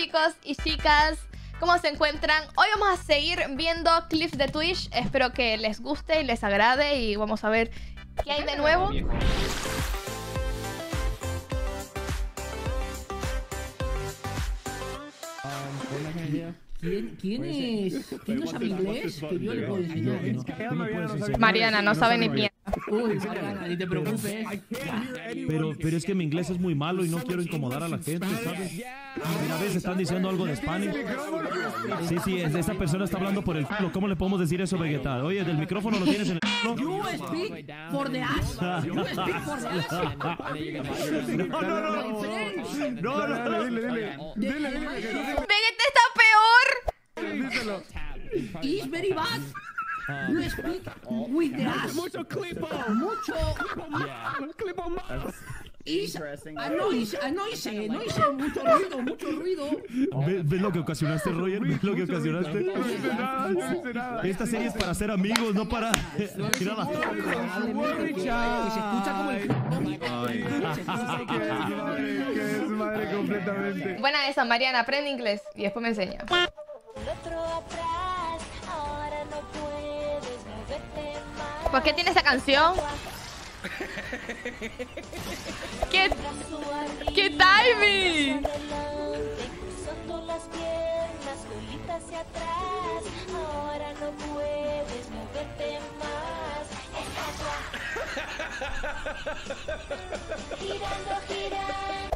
chicos y chicas? ¿Cómo se encuentran? Hoy vamos a seguir viendo clips de Twitch. Espero que les guste y les agrade y vamos a ver qué hay de nuevo. ¿Quién, quién es? ¿Quién no sabe inglés? Que yo le puedo enseñar. ¿no? Mariana no sabe ni mierda. Uy, Mariana, ni te preocupes. Pero, pero es que mi inglés es muy malo y no quiero incomodar a la gente, ¿sabes? Mira, ves, están diciendo algo de Spanish. Sí, sí, es- esa persona está hablando por el culo. ¿Cómo le podemos decir eso, Vegeta? Oye, del micrófono lo tienes en el culo. You speak for the ass. You speak for the ass. No, no, no. No, no, no, dile, dile. Vegeta está peor. Is very bad. You speak with the ass. Mucho clipo. Mucho. Clipo más. Is a noise, a noise, noise, mucho ruido, mucho ruido. ¿Ves, ves lo que ocasionaste, Roger? ¿Ves lo que ocasionaste? Esta serie es para ser amigos, no para ir a la... El. Buena esa, Mariana. Aprende inglés y después me enseña. ¿Por qué tiene esa canción? ¿Qué, qué timing?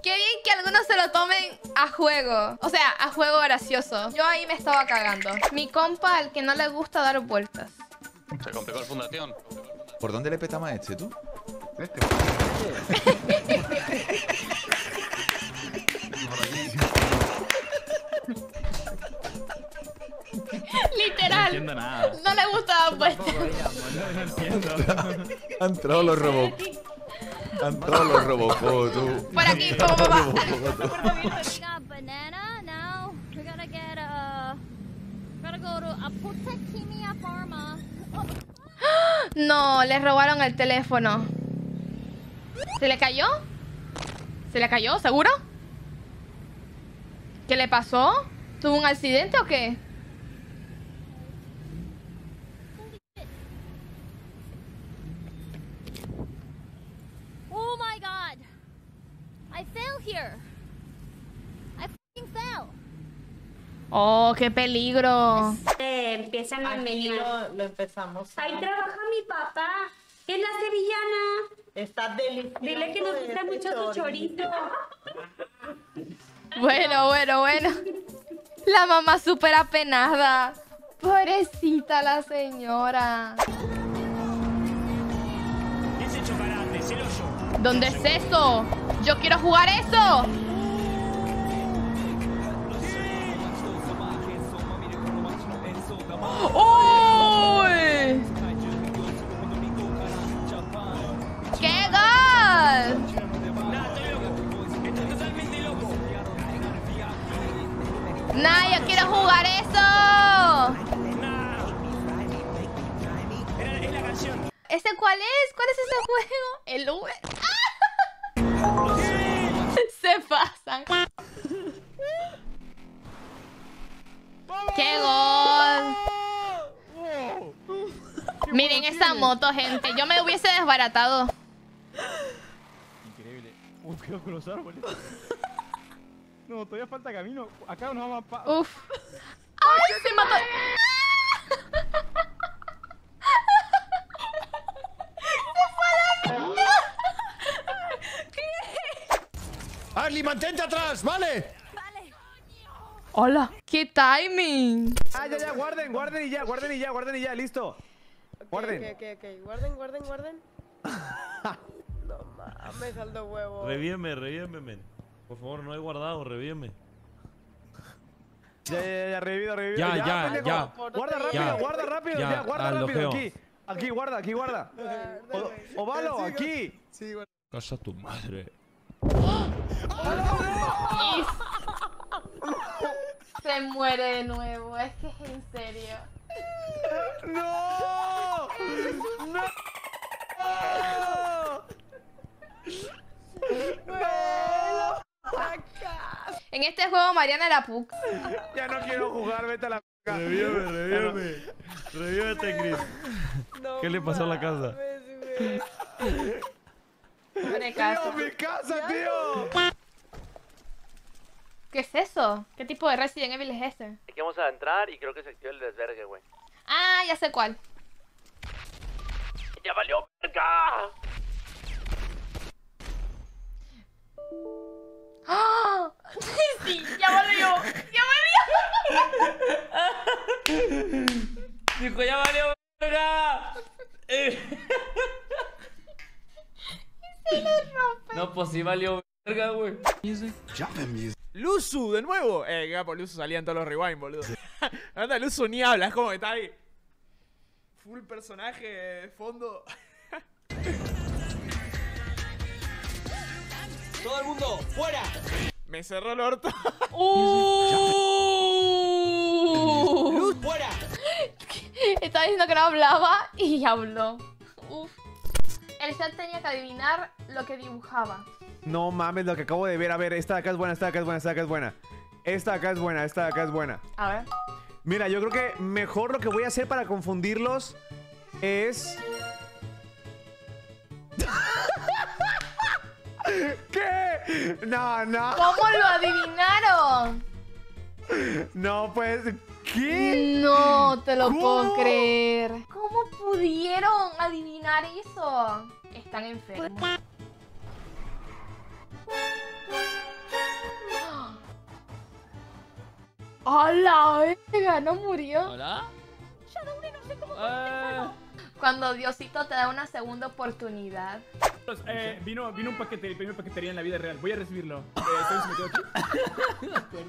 Qué bien que algunos se lo tomen a juego. O sea, a juego gracioso. Yo ahí me estaba cagando. Mi compa, al que no le gusta dar vueltas. Se complicó el fundación. ¿Por dónde le peta más este, tú? Literal. No nada. No le gusta dar vueltas. Han entrado los Robocop. Han entrado los Robocop, tú. Por aquí, como papá. Gotta uh, gotta go to Apotek Kimia Pharma. No, le robaron el teléfono. ¿Se le cayó? ¿Se le cayó? ¿Seguro? ¿Qué le pasó? ¿Tuvo un accidente o qué? Oh my god! I fell here. I fell. Oh, qué peligro. empiezan a venir. lo empezamos. Ahí trabaja mi papá, que es la sevillana. Está delicioso. Dile que nos gusta mucho su chorizo. Bueno, bueno, bueno. La mamá súper apenada. Pobrecita la señora. ¿Dónde es eso? Yo quiero jugar eso. ¿Ese cuál es? ¿Cuál es ese juego? El Uber. Se pasan. ¡Qué gol! Miren esa moto, gente. Yo me hubiese desbaratado. Increíble. Uy, cuidado con los árboles. No, todavía falta camino. Acá nos vamos a... Uf. ¡Ay, se mató! ¿Vale? ¡Hola! ¡Qué timing! Ah, ya, ya, guarden, guarden y ya, guarden y ya, guarden y ya, listo. Guarden. Ok, ok, ok. Guarden, guarden, guarden. no mames, saldo huevo. Revíveme, revíveme, men. Por favor, no he guardado, revíveme. Ya, ya, ya, revivido, revivido. Ya, ya, ya. Guarda rápido, Ya. guarda rápido, Ya, ya, guarda rápido. Aquí, aquí, guarda, aquí, guarda. Ovalo, aquí. Casa tu madre. Y Se muere de nuevo. Es que es en serio. ¡No! ¡No! En este juego Mariana era Puck. Ya no quiero jugar, vete a la... Revíveme, revíveme. Revívete, Chris. No ¿Qué le pasó a la casa? Pobre ¡Tío, casa. mi casa, tío! ¿Qué es eso? ¿Qué tipo de Resident Evil es este? Aquí vamos a entrar y creo que se activa el desvergue, güey. Ah, ya sé cuál. ¡Ya valió verga! ¡Ah! Sí, ya valió. Ya valió. Dijo, ya valió verga. Eh. No, pues sí valió verga, güey. Eh, capo, Luzu salía en todos los rewind, boludo. Anda, Luzu ni habla, es como que está ahí. Full personaje de fondo. Todo el mundo, fuera. Me cerró el orto. Uh. ¡Fuera! Estaba diciendo que no hablaba y habló. Uf. El chat tenía que adivinar lo que dibujaba. No mames lo que acabo de ver. A ver, esta de acá es buena, esta de acá es buena, esta de acá es buena. Esta de acá es buena, esta de acá es buena. A ver. Mira, yo creo que mejor lo que voy a hacer para confundirlos es... ¿Qué? No, no. ¿Cómo lo adivinaron? No, pues... ¿Qué? No te lo puedo creer. ¿Cómo pudieron adivinar eso? Están enfermos. ¡A la verga! ¿No murió? ¿Hola? Cuando Diosito te da una segunda oportunidad. Pues, eh, vino, vino un paquete, el primer paquetería en la vida real. Voy a recibirlo. Eh.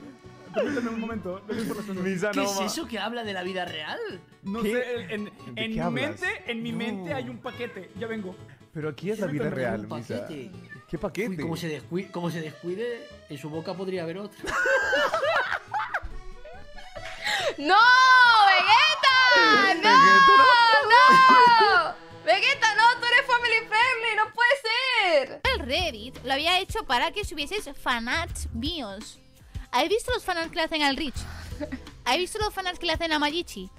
Permítame un momento. no. Misa ¿Qué no es eso que habla de la vida real? No ¿Qué? sé, en, en- ¿De en qué mi hablas? mente, en mi mente hay un paquete. Ya vengo. Pero aquí es la vida real, un Misa. ¿Qué paquete? Uy, como se, descuide, como se descuide, en su boca podría haber otro. ¡No! ¡Vegeta! ¡No! ¡No! ¡Vegeta, no! ¡Tú eres family friendly! ¡No puede ser! El Reddit lo había hecho para que subieses fanarts míos. ¿Has visto los fanarts que le hacen al Rich? ¿Has visto los fanarts que le hacen a Magichi?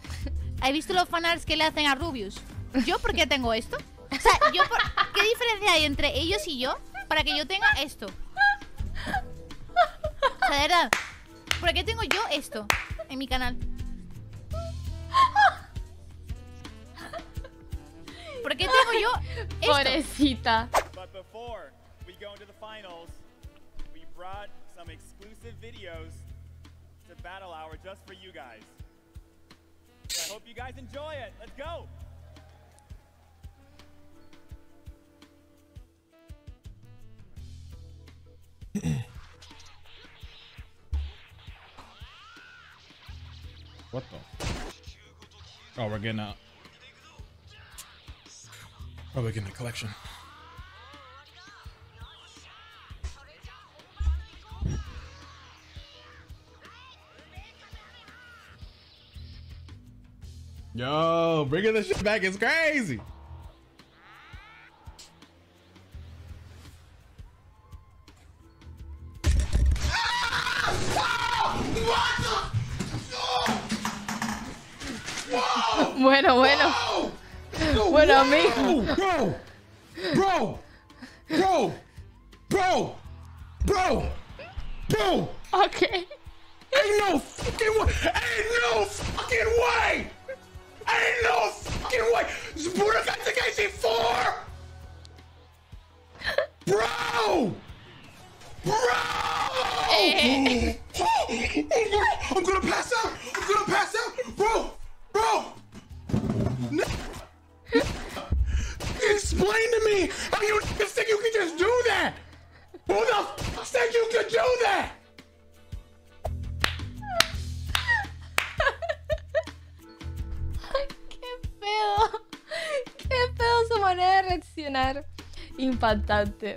¿Has visto los fanarts que le hacen a Rubius? ¿Yo por qué tengo esto? O sea, yo por- ¿qué diferencia hay entre ellos y yo para que yo tenga esto? O sea, de verdad, ¿por qué tengo yo esto en mi canal? ¿Por qué tengo yo esto? Pobrecita. But before we go into the finals, we brought some exclusive videos to Battle Hour just for you guys. So I hope you guys enjoy it. Let's go. What the? Oh, we're getting a. Oh, we're getting a collection. Yo, bringing this shit back is crazy. Bueno, bueno. Bueno, amigo. Bro, bro, bro, bro, bro, bro. Okay. Ain't no fucking way. Ain't no fucking way. Ain't no fucking way. Budokai Tenkaichi 4. Bro. Bro. Eh. I'm gonna pass out. I'm gonna pass out. Explain to me how you think you can just do that. Who the fuck said you could do that? ¡Qué pedo! ¡Qué pedo su manera de reaccionar! Impactante.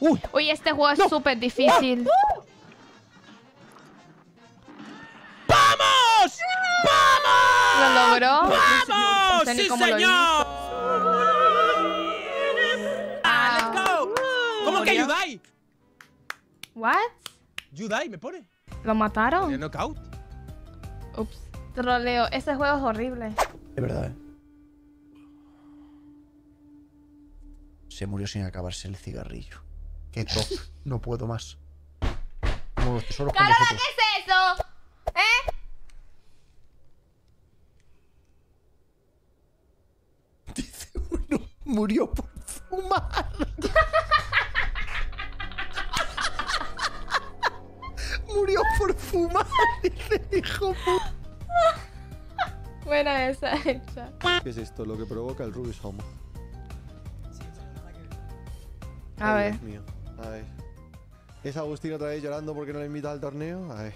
Uy, este juego es súper difícil. ¡Vamos! ¡Vamos! ¿Lo logró? ¡Vamos! ¡Sí, lo señor! hizo. ¡Ah, let's go! ¿Cómo que ayudáis? ¿What? You die, me pone. ¿Lo mataron? Knockout. Ups. Troleo. Ese juego es horrible. Es verdad, eh. Se murió sin acabarse el cigarrillo. Qué toque. No puedo más. Como los tesoros con ¡Carola, vosotros. qué es eso! ¿Eh? Murió por fumar. Murió por fumar. Dice, hijo. Buena esa hecha. ¿Qué es esto? Lo que provoca el Rubius Homo. A Ay, ver. Dios mío. A ver. ¿Es Agustín otra vez llorando porque no le invita al torneo? A ver.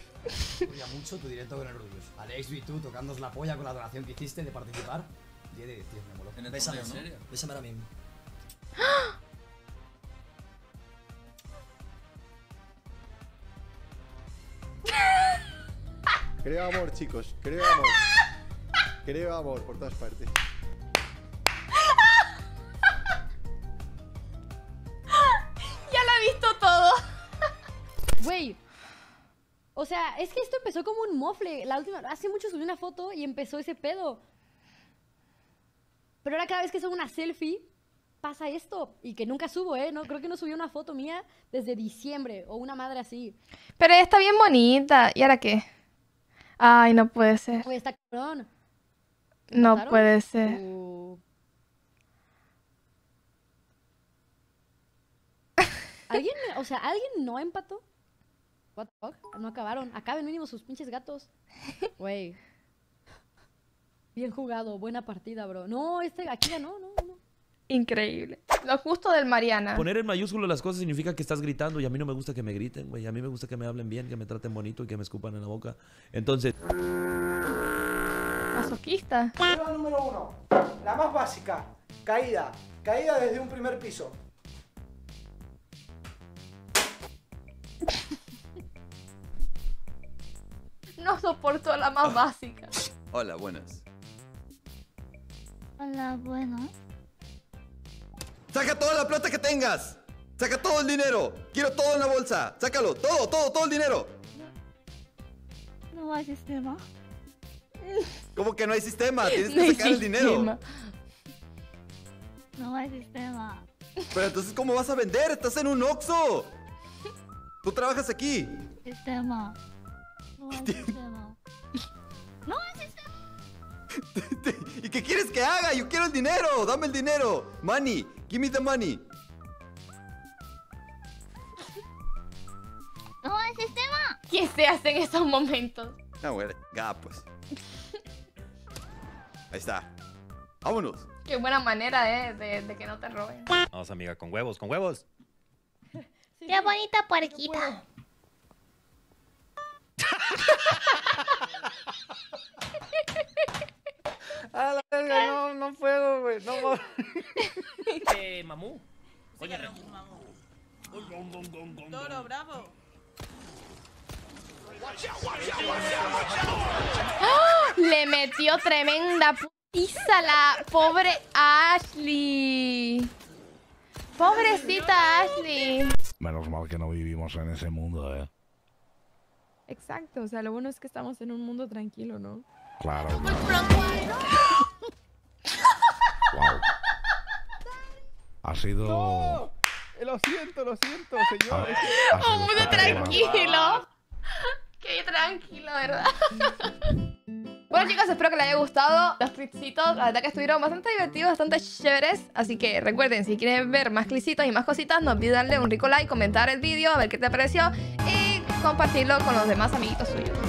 Cuida mucho tu directo con el Rubius. Alex y tú tocándonos la polla con la donación que hiciste de participar. 10 de 10, tío, me moló. En el Bésame, torneo, ¿no? ¿en serio? Bésame ahora mismo. Creo amor, chicos. Creo amor. Creo amor por todas partes. Ya lo he visto todo. Güey. O sea, es que esto empezó como un mofle. La última, hace mucho subí una foto y empezó ese pedo. Pero ahora cada vez que subo una selfie, pasa esto. Y que nunca subo, ¿eh? No, creo que no subí una foto mía desde diciembre o una madre así. Pero ella está bien bonita. ¿Y ahora qué? Ay, no puede ser. Güey, está cabrón. No ¿Mataron? puede ser. O- ¿Alguien, o sea, alguien no empató? What the fuck? No acabaron. Acaben mínimo sus pinches gatos. Güey. Bien jugado, buena partida, bro. No, este aquí ganó, no, no. Increíble. Lo justo del Mariana. Poner en mayúsculo las cosas significa que estás gritando y a mí no me gusta que me griten, güey. A mí me gusta que me hablen bien, que me traten bonito y que me escupan en la boca. Entonces, Masoquista. Prueba número uno. La más básica. Caída. Caída desde un primer piso. No soporto la más básica. Hola, buenas. Hola, bueno. ¡Saca toda la plata que tengas! ¡Saca todo el dinero! ¡Quiero todo en la bolsa! ¡Sácalo! ¡Todo, todo, todo el dinero! No hay sistema. ¿Cómo que no hay sistema? Tienes que sacar el dinero. No hay sistema. Pero entonces, ¿cómo vas a vender? ¡Estás en un Oxxo! Tú trabajas aquí. Sistema. No hay sistema. ¿Y qué quieres que haga? Yo quiero el dinero. Dame el dinero. Money. Give me the money. No hay sistema. ¿Qué se hace en esos momentos? Bueno. Ya, pues. Ahí está. Vámonos. Qué buena manera eh, de, de que no te roben. Vamos, amiga, con huevos, con huevos. Qué bonita puerquita. A la verga, no, no puedo, güey. No puedo. Eh, mamú. Oye, Toro, bravo. ¡Ah! Le metió tremenda putiza la pobre Ashley. Pobrecita Ashley. Menos mal que no vivimos en ese mundo, ¿eh? Exacto, o sea, lo bueno es que estamos en un mundo tranquilo, ¿no? Claro. Ha sido... Lo siento, lo siento, señores. Un mundo tranquilo. Qué tranquilo, ¿verdad? Bueno chicos, espero que les haya gustado los clipsitos. La verdad que estuvieron bastante divertidos, bastante chéveres. Así que recuerden, si quieren ver más clipsitos y más cositas, no olviden darle un rico like, comentar el vídeo, a ver qué te pareció y compartirlo con los demás amiguitos suyos.